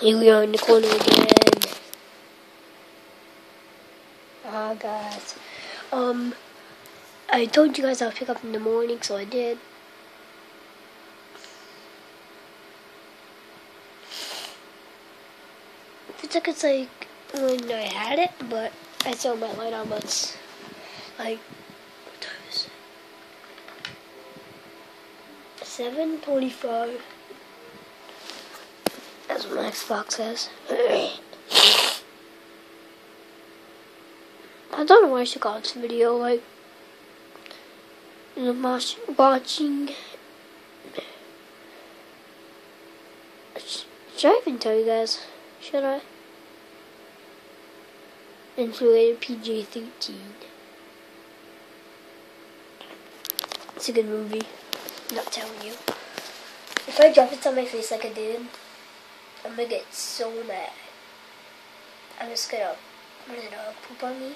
Here we are in the corner again. Ah, guys. Um, I told you guys I'll pick up in the morning, so I did. It's like it's like when I had it, but I still my light on, but like what time is it? Seven twenty-five. That's what my Xbox says. I don't know why should call this video like I'm watching. Should I even tell you guys? Should I? Influencer PG 13. It's a good movie. I'm not telling you. If I drop it on my face like I did, I'm gonna get so mad. I'm just gonna, what is it, uh, poop on me?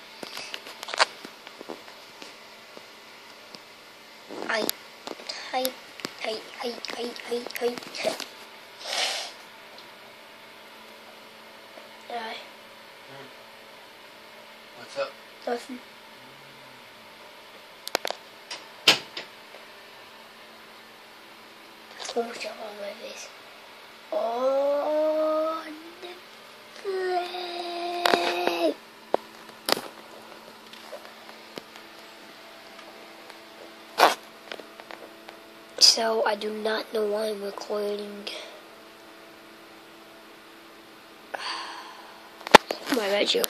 I, I, I, I, I, I, I. Aye, What's up? nothing. Almost drop on my face. Oh, So I do not know why I'm recording. Why about you?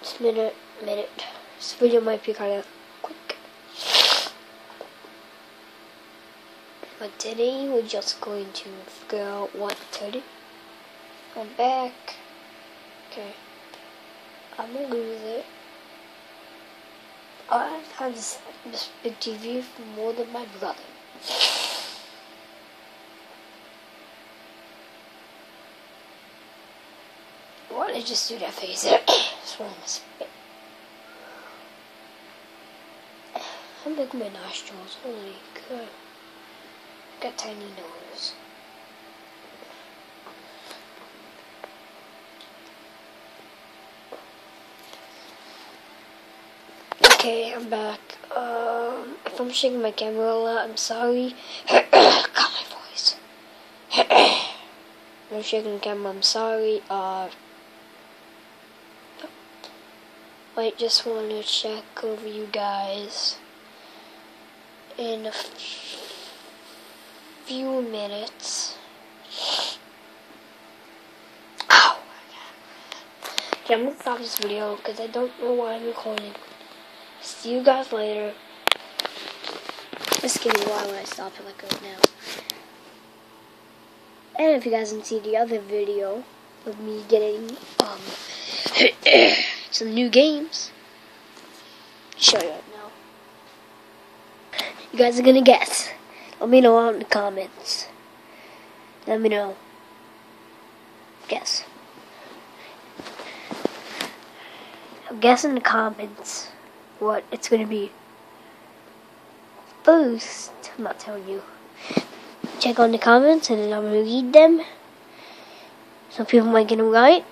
Just minute, minute. This video might be kind of quick. But today we're just going to figure out what to do. I'm back. Okay. I'm gonna lose it. I have this, this big TV more than my brother. Why did I just do that face? just want to spit. How big my nostrils? Holy good. Got tiny nose. Okay, I'm back. Um, if I'm shaking my camera a lot, I'm sorry. Got my voice. I'm shaking the camera, I'm sorry. Uh, I just want to check over you guys in a few minutes. Ow! Okay, I'm gonna stop this video because I don't know why I'm recording. See you guys later. Just kidding, why would I stop it like right now? And if you guys didn't see the other video of me getting um some new games, show you right now. You guys are gonna guess. Let me know out in the comments. Let me know. Guess. Guess in the comments what it's gonna be. First, I'm not telling you. Check on the comments and then I'm gonna read them. Some people might get them right.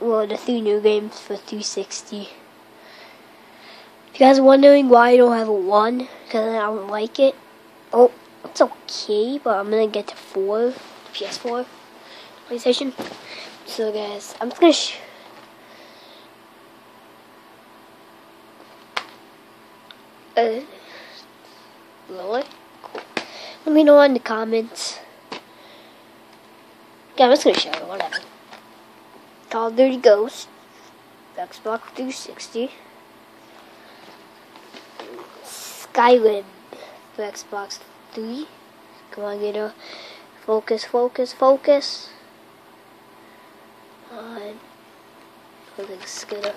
Well, the three new games for 360. If you guys are wondering why I don't have a 1, because I don't like it. Oh, it's okay, but I'm gonna get to 4, PS4, PlayStation. So, guys, I'm just gonna. Sh- uh, really? Cool. Let me know in the comments. Yeah, I'm just gonna show you, whatever. Call of Duty Ghost, Xbox 360, Skyrim for Xbox 3. Come on, get a focus, focus, focus. On. Holding Skidder.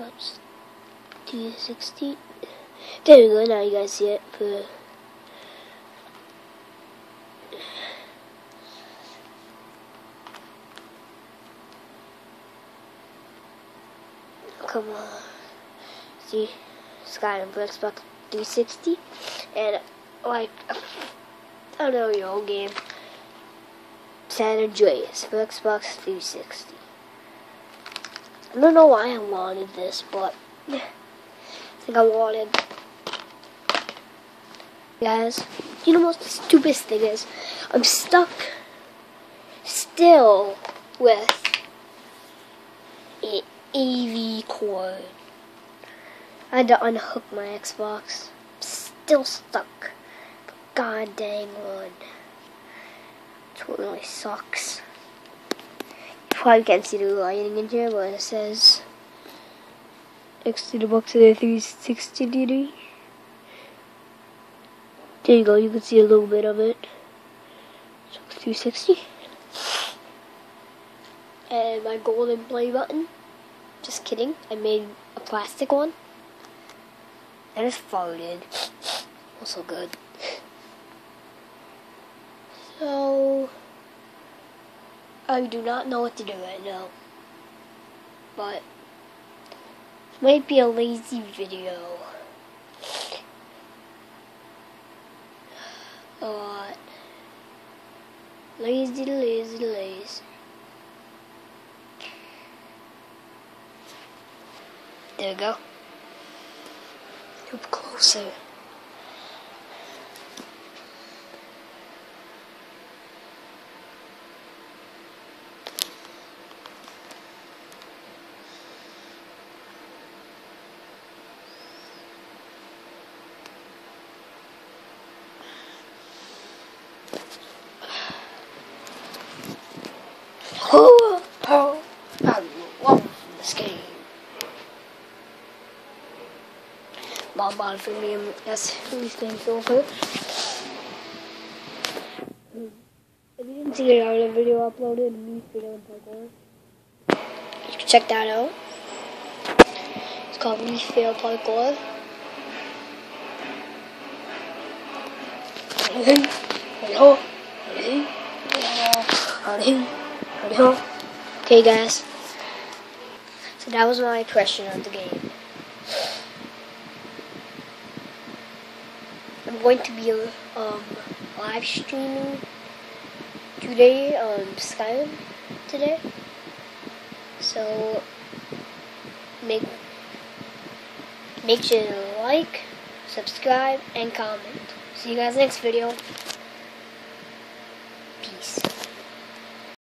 Oops. 260. There we go, now you guys see it. Come on. See? Skyrim for Xbox 360. And, like, I don't know, your whole game. San Andreas for Xbox 360. I don't know why I wanted this, but I think I wanted. Guys, you know what the stupidest thing is? I'm stuck still with an AV cord. I had to unhook my Xbox. I'm Still stuck. God dang one. It's what really sucks. Probably can't see the in here, but it says next to the box of the 360 DD. There you go, you can see a little bit of it. So 360. And my golden play button. Just kidding, I made a plastic one. And it's farted. Also good. So, I do not know what to do right now. But, might be a lazy video. A lot. Lazy, lazy, lazy. There we go. Up closer. Oh, oh, I this game. Med yes, things over. If you didn't see it, I have a video uploaded me video in parkour. You can check that out. It's called Me Fail Parkour. Okay, guys. So that was my impression of the game. I'm going to be um, live streaming today on Skyrim today. So make make sure to like, subscribe, and comment. See you guys next video.